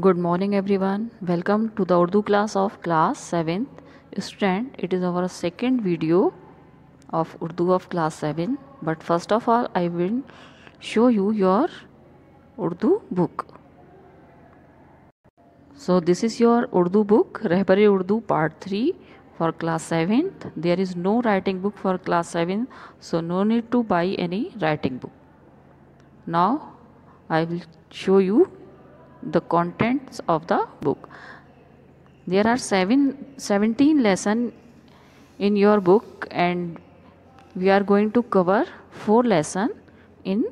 Good morning, everyone. Welcome to the Urdu class of class 7th. Student, it is our second video of Urdu of class 7. But first of all, I will show you your Urdu book. So, this is your Urdu book, Rehbari Urdu Part 3 for class 7th. There is no writing book for class 7, so no need to buy any writing book. Now, I will show you the contents of the book. There are seven, 17 lesson in your book and we are going to cover four lesson in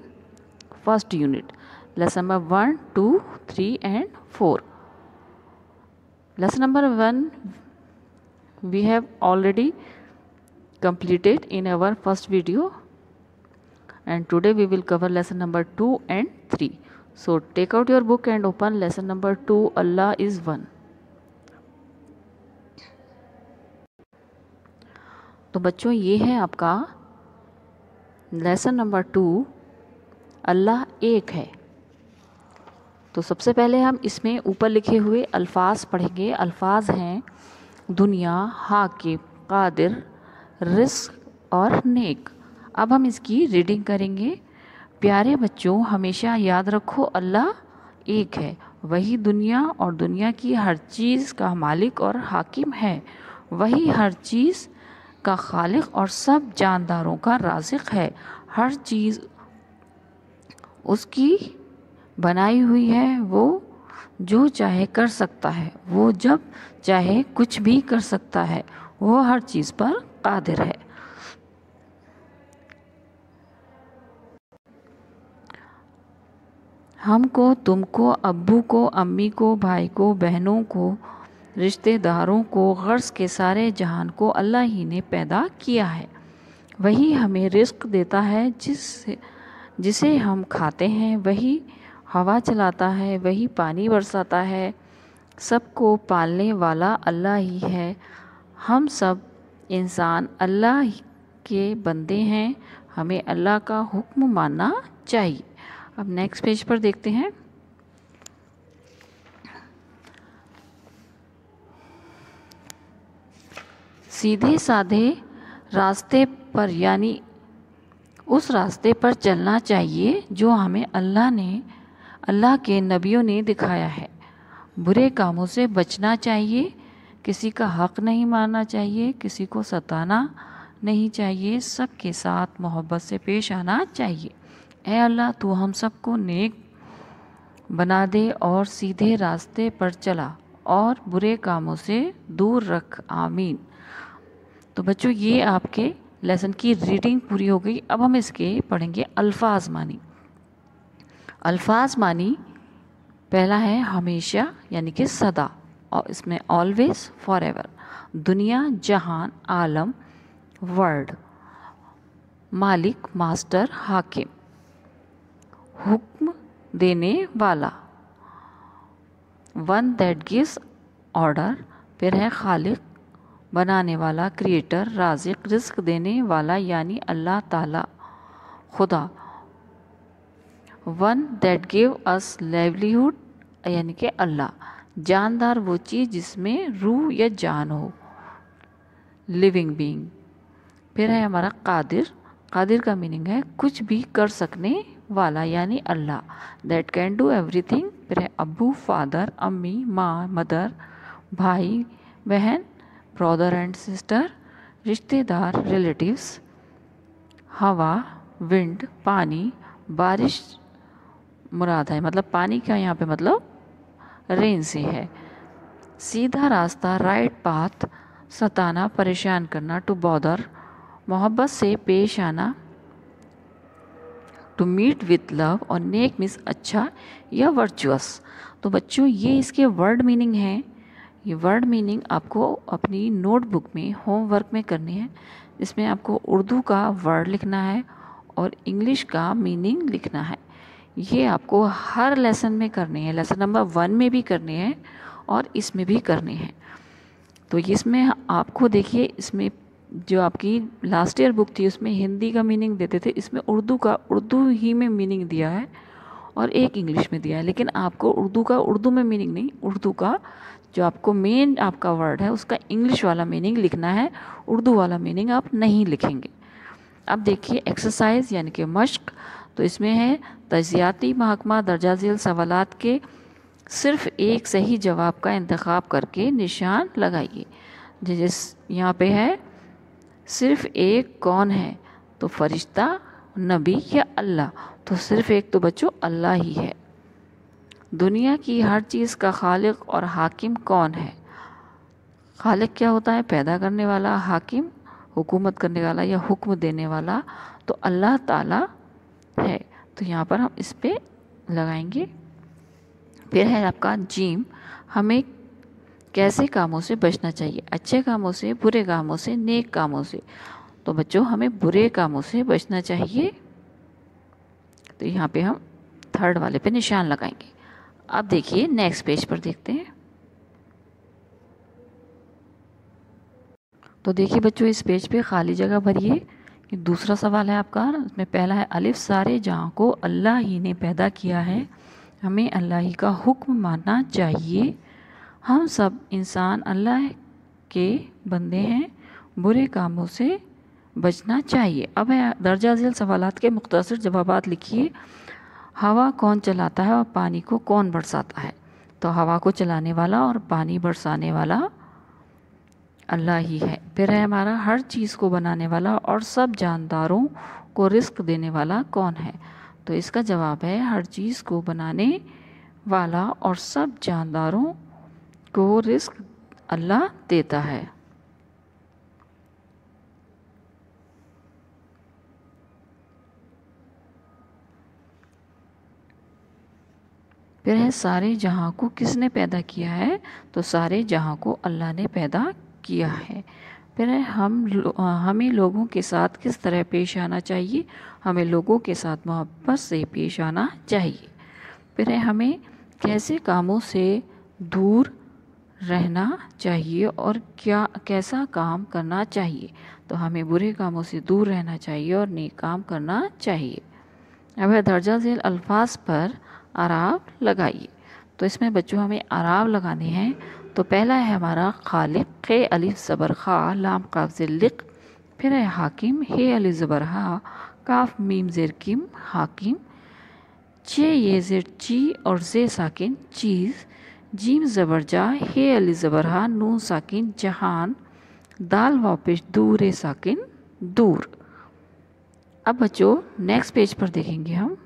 first unit. Lesson number 1, 2, 3 and 4. Lesson number 1 we have already completed in our first video and today we will cover lesson number 2 and 3 so, take out your book and open lesson number 2 allah is one. तो बच्चों, ये है आपका lesson number two अल्लाह एक है। तो सबसे पहले हम इसमें ऊपर लिखे हुए अल्फाज पढ़ेंगे। अल्फाज हैं दुनिया हाकिब कादिर, रिस्क और नेक। अब हम इसकी रीडिंग करेंगे। प्यारे बच्चों, हमेशा याद रखो, अल्लाह एक है। वही दुनिया और दुनिया की हर चीज़ का मालिक और हाकिम है। वही हर चीज़ का खालिक और सब जानदारों का राजिक है। हर चीज़ उसकी बनाई हुई है, वो जो चाहे कर सकता है, वो जब चाहे कुछ भी कर सकता है, वो हर चीज़ पर कादिर है। हमको, तुमको, अब्बू को, अम्मी को, भाई को, बहनों को, रिश्तेदारों को, गर्ज के सारे जहान को अल्लाह ही ने पैदा किया है। वही हमें रिस्क देता है जिस जिसे हम खाते हैं, वही हवा चलाता है, वही पानी बरसाता है। सबको पालने वाला अल्लाह ही है। हम सब इंसान अल्लाह के बंदे हैं। हमें अल्लाह का हुक्म मानना चाहिए। अब नेक्स्ट पेज पर देखते हैं। सीधे साधे रास्ते पर, यानी उस रास्ते पर चलना चाहिए जो हमें अल्लाह ने, अल्लाह के नबियों ने दिखाया है। बुरे कामों से बचना चाहिए, किसी का हक नहीं मारना चाहिए, किसी को सताना नहीं चाहिए, सबके साथ मोहब्बत से पेश आना चाहिए। ए अल्लाह, तू हम सबको नेक बना दे और सीधे रास्ते पर चला और बुरे कामों से दूर रख। आमीन। तो बच्चों, ये आपके लेसन की रीडिंग पूरी हो गई। अब हम इसके पढ़ेंगे अल्फाज मानी। अल्फाज मानी, पहला है हमेशा, यानी कि सदा, और इसमें ऑलवेज फॉर एवर दुनिया, जहान, आलम वर्ल्ड मालिक मास्टर हाकिम। हुक्म देने वाला। वन दैट गिव्स ऑर्डर फिर है खालिक, बनाने वाला क्रिएटर राजिक रिस्क देने वाला, यानी अल्लाह ताला, खुदा। One that give us livelihood यानी कि अल्लाह। जानदार वो चीज़ जिसमें रूह या जान हो। लिविंग बीइंग फिर है हमारा कादिर। कादिर का मीनिंग है कुछ भी कर सकने वाला, यानी Allah that can do everything फिर है अबू फादर, अम्मी, माँ, मदर, भाई, बहन ब्रदर एंड सिस्टर रिश्तेदार रिलेटिव्स हवा विंड पानी, बारिश, मुराद है। मतलब पानी का यहाँ पे मतलब रेन से है। सीधा रास्ता राइट पाथ सताना, परेशान करना टू बॉदर मोहब्बत से पेश आना टू मीट विथ लव और नेक मीन्स अच्छा या वर्चुअस तो बच्चों, ये इसके वर्ड मीनिंग हैं। ये वर्ड मीनिंग आपको अपनी नोटबुक में होमवर्क में करनी है। इसमें आपको उर्दू का वर्ड लिखना है और इंग्लिश का मीनिंग लिखना है। ये आपको हर लेसन में करने हैं। लेसन नंबर वन में भी करने हैं और इसमें भी करने हैं। तो इसमें आपको देखिए, इसमें जो आपकी लास्ट ईयर बुक थी, उसमें हिंदी का मीनिंग देते थे, इसमें उर्दू का, उर्दू ही में मीनिंग दिया है और एक इंग्लिश में दिया है। लेकिन आपको उर्दू का, उर्दू में मीनिंग नहीं, उर्दू का जो आपको मेन आपका वर्ड है, उसका इंग्लिश वाला मीनिंग लिखना है, उर्दू वाला मीनिंग आप नहीं लिखेंगे। अब देखिए एक्सरसाइज यानी कि मश्क तो इसमें है, तजियाती महकमा दर्जा झेल सवाल के सिर्फ़ एक सही जवाब का इंतखब करके निशान लगाइए। जिस यहाँ पे है सिर्फ़ एक कौन है? तो फरिश्ता, नबी या अल्लाह? तो सिर्फ़ एक तो बच्चों, अल्लाह ही है। दुनिया की हर चीज़ का खालिक और हाकिम कौन है? खालिक क्या होता है? पैदा करने वाला, हाकिम, हुकूमत करने वाला या हुक्म देने वाला? तो अल्लाह ताला है। तो यहाँ पर हम इस पर लगाएँगे। फिर है आपका जीम। हमें कैसे कामों से बचना चाहिए? अच्छे कामों से, बुरे कामों से, नेक कामों से। तो बच्चों, हमें बुरे कामों से बचना चाहिए। तो यहाँ पे हम थर्ड वाले पे निशान लगाएँगे। अब देखिए नेक्स्ट पेज पर देखते हैं। तो देखिए बच्चों, इस पेज पे खाली जगह भरिए। दूसरा सवाल है आपका। इसमें पहला है, अलिफ सारे जहाँ को अल्लाह ही ने पैदा किया है, हमें अल्लाह ही का हुक्म मानना चाहिए। हम सब इंसान अल्लाह के बंदे हैं, बुरे कामों से बचना चाहिए। अब है, दर्जा झेल सवाल के मुख्तर जवाब लिखिए। हवा कौन चलाता है और पानी को कौन बरसाता है? तो हवा को चलाने वाला और पानी बरसाने वाला अल्लाह ही है। फिर है हमारा हर चीज़ को बनाने वाला और सब जानदारों को रिस्क देने वाला कौन है? तो इसका जवाब है, हर चीज़ को बनाने वाला और सब जानदारों को रिस्क अल्लाह देता है। फिर है, सारे जहाँ को किसने पैदा किया है तो सारे जहाँ को अल्लाह ने पैदा किया है। फिर है, हम हमें लोगों के साथ किस तरह पेश आना चाहिए? हमें लोगों के साथ मोहब्बत से पेश आना चाहिए। फिर है, हमें कैसे कामों से दूर रहना चाहिए और क्या, कैसा काम करना चाहिए? तो हमें बुरे कामों से दूर रहना चाहिए और नेक काम करना चाहिए। अब दर्जा झेल अल्फाज पर आराब लगाइए। तो इसमें बच्चों, हमें आराब लगाने हैं। तो पहला है हमारा खालिक खे अली ज़बर खा, लाम काफ लिक फिर है हाकिम, हे अली ज़बर हा, काफ, मीम, ज़ेर, किम, हाकिम। चे, ये ज़ेर, ची और जे, साकिन, चीज़। जीम ज़बर जा, हे अली ज़बर हा, नून साकिन, जहान, दाल वापिश दूर साकिन, दूर। अब बच्चों नेक्स्ट पेज पर देखेंगे हम।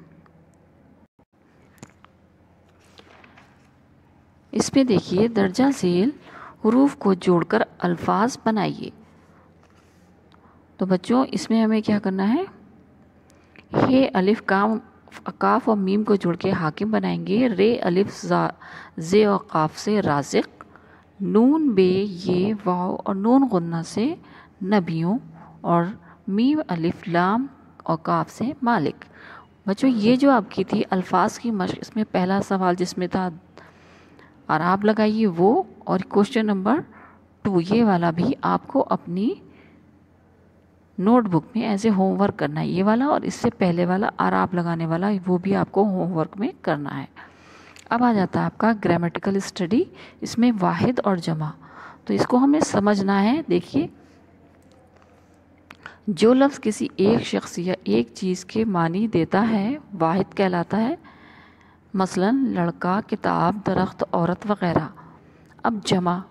इसमें देखिए दर्जा झेल हरूफ को जोड़कर अल्फाज बनाइए। तो बच्चों, इसमें हमें क्या करना है? हे अलिफ, काम काफ और मीम को जोड़ के हाकिम बनाएँगे। रे अलिफ जे और काफ से राजिक। नून, बे, ये वाव और नून गुन्ना से नबियों और मीम, अलिफ, लाम और काफ से मालिक। बच्चों, ये जो आपकी थी अल्फाज की मश्क, इसमें पहला सवाल जिसमें था और आप लगाइए वो और क्वेश्चन नंबर टू, ये वाला भी आपको अपनी नोटबुक में ऐसे होमवर्क करना है, ये वाला और इससे पहले वाला आर आप लगाने वाला, वो भी आपको होमवर्क में करना है। अब आ जाता है आपका ग्रामेटिकल स्टडी इसमें वाहिद और जमा। तो इसको हमें समझना है, देखिए। जो लफ्ज़ किसी एक शख्स या एक चीज़ के मानी देता है, वाहिद कहलाता है, मसलन लड़का, किताब, दरख्त, औरत वग़ैरह। अब जमा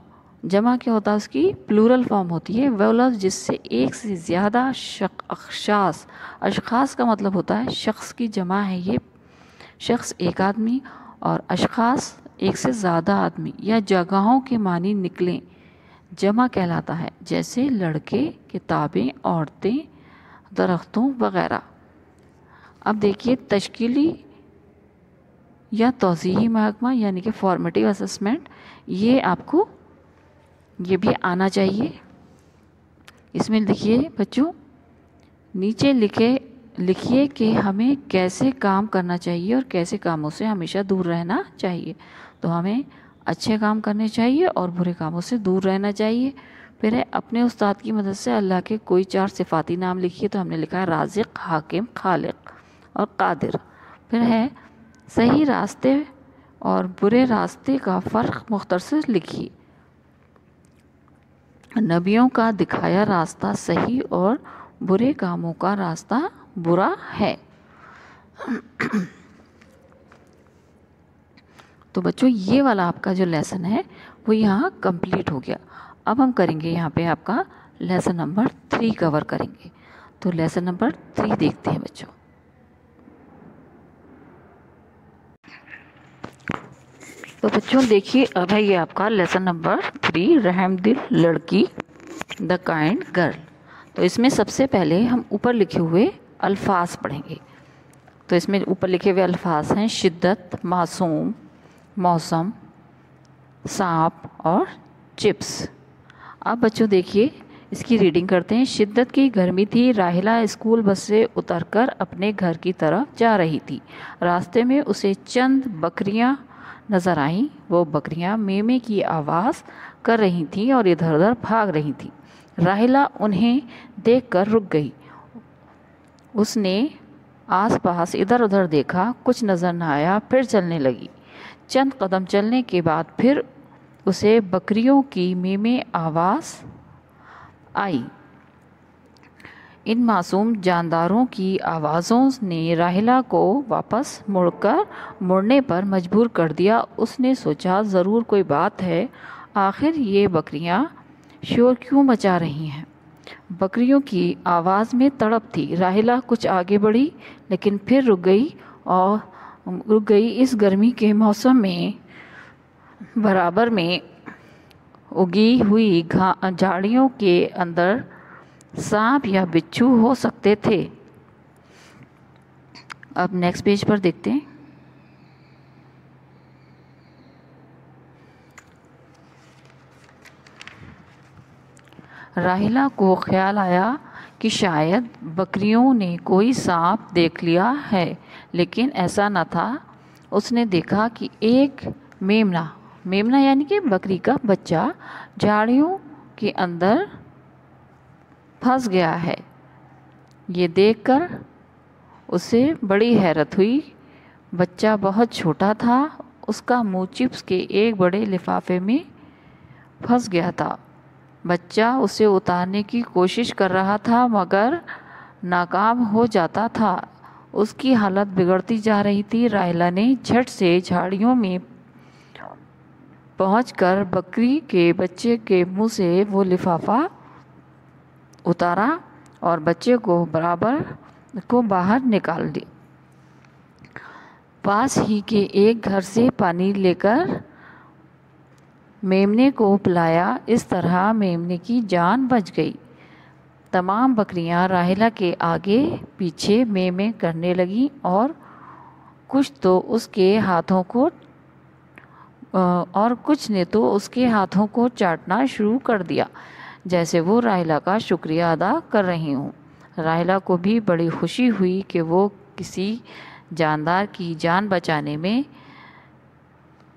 जमा क्या होता है उसकी? प्लूरल फॉर्म होती है। वह लफ्ज़ जिससे एक से ज़्यादा शक अशास अशखास का मतलब होता है शख्स की जमा है ये। शख्स एक आदमी और अशखास एक से ज़्यादा आदमी। या जगहों के मानी निकलें। जमा कहलाता है, जैसे लड़के, किताबें, औरतें, दरख्तों वग़ैरह। अब देखिए, तश्कीली या तोज़ी महकमा, यानी कि फॉर्मेटिव असमेंट ये आपको ये भी आना चाहिए। इसमें लिखिए, बच्चों, नीचे लिखे, लिखिए कि हमें कैसे काम करना चाहिए और कैसे कामों से हमेशा दूर रहना चाहिए। तो हमें अच्छे काम करने चाहिए और बुरे कामों से दूर रहना चाहिए। फिर है, अपने उस्ताद की मदद से अल्लाह के कोई चार सिफाती नाम लिखिए तो हमने लिखा है राजिक, हाकिम, खालिक और कादिर। फिर है, सही रास्ते और बुरे रास्ते का फ़र्क मुख्तर लिखिए। नबियों का दिखाया रास्ता सही और बुरे कामों का रास्ता बुरा है। तो बच्चों, ये वाला आपका जो लेसन है, वो यहाँ कंप्लीट हो गया। अब हम करेंगे यहाँ पे आपका लेसन नंबर थ्री कवर करेंगे। तो लेसन नंबर थ्री देखते हैं बच्चों। तो बच्चों, देखिए, अब है ये आपका लेसन नंबर थ्री रहम दिल, लड़की द काइंड गर्ल तो इसमें सबसे पहले हम ऊपर लिखे हुए अल्फाज पढ़ेंगे। तो इसमें ऊपर लिखे हुए अल्फाज हैं शिद्दत, मासूम, मौसम, सांप और चिप्स। अब बच्चों, देखिए, इसकी रीडिंग करते हैं। शिद्दत की गर्मी थी, राहिला स्कूल बस से उतरकर अपने घर की तरफ़ जा रही थी। रास्ते में उसे चंद बकरियाँ नज़र आईं। वो बकरियाँ मेमे की आवाज़ कर रही थीं और इधर उधर भाग रही थीं। राहिला उन्हें देखकर रुक गई। उसने आसपास इधर उधर देखा, कुछ नज़र न आया, फिर चलने लगी। चंद कदम चलने के बाद फिर उसे बकरियों की मेमे आवाज़ आई। इन मासूम जानदारों की आवाज़ों ने राहिला को वापस मुड़कर मुड़ने पर मजबूर कर दिया। उसने सोचा, ज़रूर कोई बात है। आखिर ये बकरियाँ शोर क्यों मचा रही हैं? बकरियों की आवाज़ में तड़प थी। राहिला कुछ आगे बढ़ी, लेकिन फिर रुक गई और रुक गई इस गर्मी के मौसम में, बराबर में उगी हुई झाड़ियों के अंदर सांप या बिच्छू हो सकते थे। अब नेक्स्ट पेज पर देखते हैं। राहिला को ख्याल आया कि शायद बकरियों ने कोई सांप देख लिया है, लेकिन ऐसा न था। उसने देखा कि एक मेमना मेमना यानी कि बकरी का बच्चा झाड़ियों के अंदर फंस गया है। ये देखकर उसे बड़ी हैरत हुई। बच्चा बहुत छोटा था, उसका मुँह चिप्स के एक बड़े लिफाफे में फंस गया था। बच्चा उसे उतारने की कोशिश कर रहा था, मगर नाकाम हो जाता था। उसकी हालत बिगड़ती जा रही थी। रायला ने झट से झाड़ियों में पहुंचकर बकरी के बच्चे के मुँह से वो लिफाफा उतारा और बच्चे को बराबर को बाहर निकाल दी। पास ही के एक घर से पानी लेकर मेमने को पिलाया इस तरह मेमने की जान बच गई। तमाम बकरियाँ राहिला के आगे पीछे में में करने लगी और कुछ तो उसके हाथों को और कुछ ने तो उसके हाथों को चाटना शुरू कर दिया। जैसे वो राहिला का शुक्रिया अदा कर रही हूँ। राहिला को भी बड़ी खुशी हुई कि वो किसी जानदार की जान बचाने में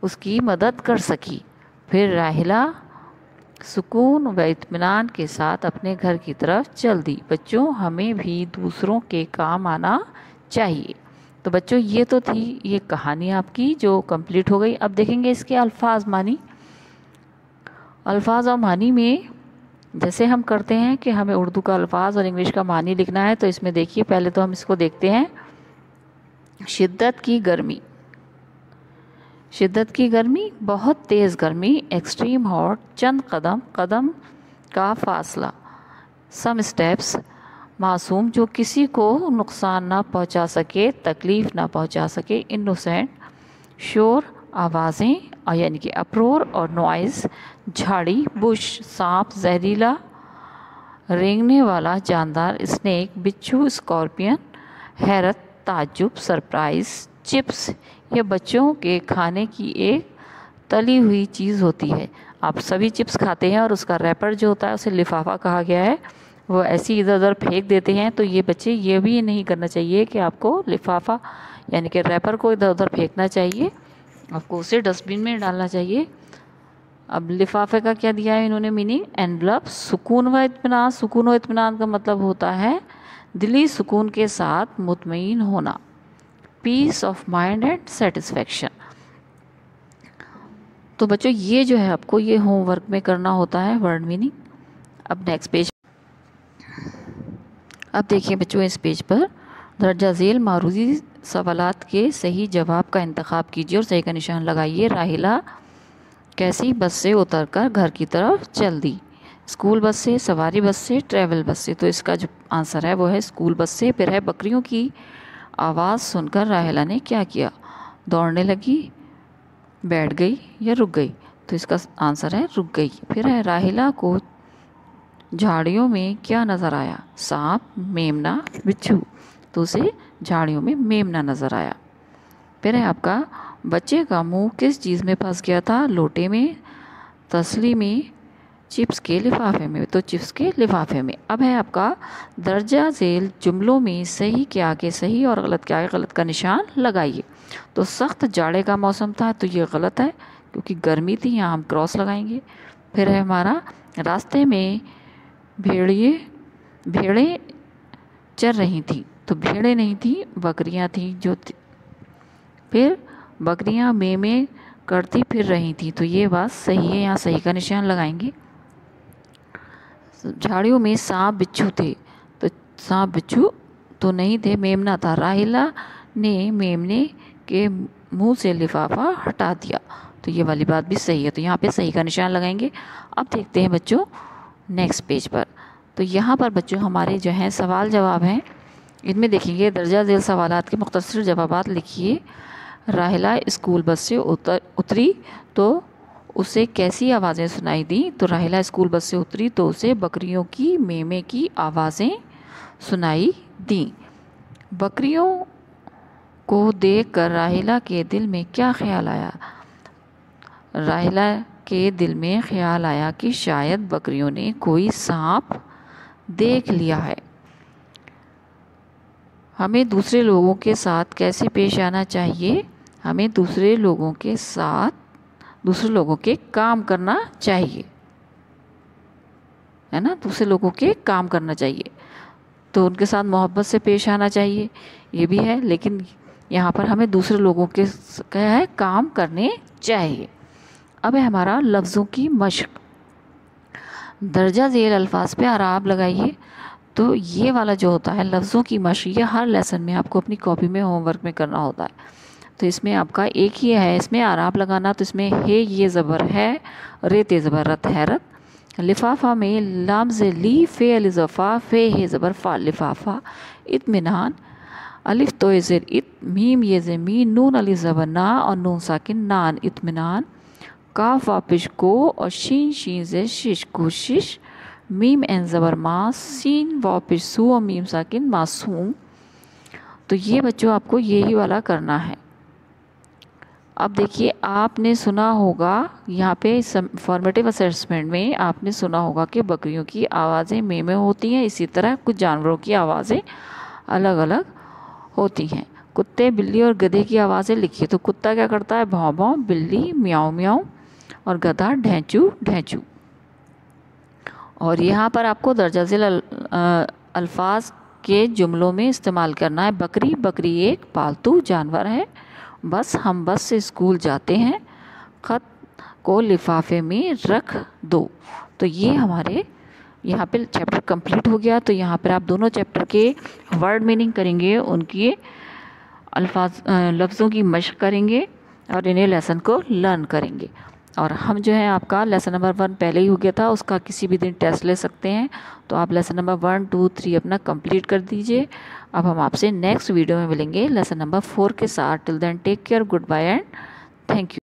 उसकी मदद कर सकी। फिर राहिला सुकून व इतमान के साथ अपने घर की तरफ़ चल दी। बच्चों, हमें भी दूसरों के काम आना चाहिए। तो बच्चों, ये तो थी ये कहानी आपकी जो कंप्लीट हो गई। अब देखेंगे इसके अल्फाज मानी। अल्फाज और मानी में जैसे हम करते हैं कि हमें उर्दू का अल्फाज और इंग्लिश का मानी लिखना है तो इसमें देखिए, पहले तो हम इसको देखते हैं। शिद्दत की गर्मी। शिद्दत की गर्मी, बहुत तेज़ गर्मी एक्सट्रीम हॉट चंद कदम कदम का फासला। सम स्टेप्स मासूम, जो किसी को नुकसान ना पहुँचा सके, तकलीफ़ ना पहुँचा सके इनोसेंट शोर आवाज़ें यानी कि अप्रोर और नॉइज़, झाड़ी, बुश, सांप, जहरीला रेंगने वाला जानदार, स्नेक, बिच्छू, स्कॉर्पियन, हैरत ताजुब सरप्राइज़, चिप्स, ये बच्चों के खाने की एक तली हुई चीज़ होती है। आप सभी चिप्स खाते हैं और उसका रैपर जो होता है उसे लिफाफा कहा गया है। वो ऐसे इधर उधर फेंक देते हैं। तो ये बच्चे ये भी नहीं करना चाहिए कि आपको लिफाफा, यानी कि रैपर को इधर उधर फेंकना चाहिए। आपको उसे डस्टबिन में डालना चाहिए। अब लिफाफे का क्या दिया है इन्होंने मीनिंग एनवलप सुकून व इतमान सुकून व इतमान का मतलब होता है दिली सुकून के साथ मुतमिन होना। Peace of mind and satisfaction तो बच्चों, ये जो है आपको ये होमवर्क में करना होता है वर्ड मीनिंग अब नेक्स्ट पेज अब देखिए बच्चों, इस पेज पर दर्जा झेल मारूजी सवालात के सही जवाब का इंतखब कीजिए और सही का निशान लगाइए। राहिला, कैसी बस से उतरकर घर की तरफ़ चल दी स्कूल बस से, सवारी बस से, ट्रैवल बस से? तो इसका जो आंसर है वो है स्कूल बस से। फिर है बकरियों की आवाज़ सुनकर राहिला ने क्या किया? दौड़ने लगी, बैठ गई या रुक गई? तो इसका आंसर है रुक गई। फिर है राहिला को झाड़ियों में क्या नज़र आया? सांप, मेमना, बिच्छू। तो उसे झाड़ियों में मेमना नज़र आया। फिर है आपका बच्चे का मुँह किस चीज़ में फंस गया था? लोटे में, तसली में, चिप्स के लिफाफे में। तो चिप्स के लिफाफे में। अब है आपका दर्जा झेल जुमलों में सही के आगे सही और गलत के आगे गलत का निशान लगाइए। तो सख्त जाड़े का मौसम था तो ये गलत है, क्योंकि गर्मी थी, यहाँ हम क्रॉस लगाएँगे। फिर है हमारा रास्ते में भेड़िए, भेड़ें चर रही थी। तो भेड़ें नहीं थी, बकरियाँ थी, जो थी। फिर बकरियाँ मे में करती फिर रही थी तो ये बात सही है, यहाँ सही का निशान लगाएँगे। झाड़ियों में सांप बिच्छू थे तो सांप बिच्छू तो नहीं थे मेमना था। राहिला ने मेमने के मुँह से लिफाफा हटा दिया तो ये वाली बात भी सही है तो यहाँ पे सही का निशान लगाएँगे। अब देखते हैं बच्चों नेक्स्ट पेज पर। तो यहाँ पर बच्चों हमारे जो हैं सवाल जवाब हैं। इनमें देखेंगे, दर्जा झेल सवाल के मुख्तर जवाब लिखिए। राहिला स्कूल बस से उतर, उतरी तो उसे कैसी आवाज़ें सुनाई दी? तो राहिला स्कूल बस से उतरी तो उसे बकरियों की, मेमे की आवाज़ें सुनाई दी। बकरियों को देखकर राहिला के दिल में क्या ख्याल आया? राहिला के दिल में ख्याल आया कि शायद बकरियों ने कोई सांप देख लिया है। हमें दूसरे लोगों के साथ कैसे पेश आना चाहिए? हमें दूसरे लोगों के साथ, दूसरे लोगों के काम करना चाहिए। है ना? दूसरे लोगों के काम करना चाहिए। तो उनके साथ मोहब्बत से पेश आना चाहिए, ये भी है। लेकिन यहाँ पर हमें दूसरे लोगों के क्या है? काम करने चाहिए। अब है हमारा लफ्ज़ों की मशक। दर्जा झेल अल्फाज पे आराब लगाइए। तो ये वाला जो होता है, लफ्ज़ों की मशक ये हर लेसन में आपको अपनी कॉपी में होमवर्क में करना होता है। तो इसमें आपका एक ही है, इसमें आराब लगाना तो इसमें हे ये ज़बर है, रे ते ज़बर, रत हैरत लिफाफा में लाम से ली, फ़े अलिज़फ़ा फ़े हे ज़बर, फ़ा, लिफाफा इतमान अलिफ तो ज़र इत, मीम ये ज़मी नून अली ज़बर ना, और नून साकिन नान इतमान काफ वापिश को, और शीन शीन से शिश कोशिश मीम एन ज़बर मास सीन वापिश सू और मीम साकिन मासूम तो ये बच्चों, आपको यही वाला करना है। अब देखिए, आपने सुना होगा, यहाँ पे फॉर्मेटिव असेसमेंट में आपने सुना होगा कि बकरियों की आवाज़ें मे में होती हैं, इसी तरह कुछ जानवरों की आवाज़ें अलग अलग होती हैं। कुत्ते बिल्ली और गधे की आवाज़ें लिखिए तो कुत्ता क्या करता है? भाव भाव बिल्ली म्याऊ म्याऊ और गधा, ढैंचू ढैंचू। और यहाँ पर आपको दर्जा झेल अल्फाज के जुमलों में इस्तेमाल करना है। बकरी बकरी एक पालतू जानवर है। बस हम बस से स्कूल जाते हैं। ख़त को लिफाफे में रख दो। तो ये हमारे यहाँ पे चैप्टर कंप्लीट हो गया। तो यहाँ पर आप दोनों चैप्टर के वर्ड मीनिंग करेंगे, उनकी अल्फाज लफ्ज़ों की मशक करेंगे और इन्हें लेसन को लर्न करेंगे। और हम जो है आपका लेसन नंबर वन पहले ही हो गया था, उसका किसी भी दिन टेस्ट ले सकते हैं। तो आप lesson number one two three अपना कंप्लीट कर दीजिए। अब हम आपसे नेक्स्ट वीडियो में मिलेंगे लेसन नंबर फोर के साथ। Till then take care goodbye and thank you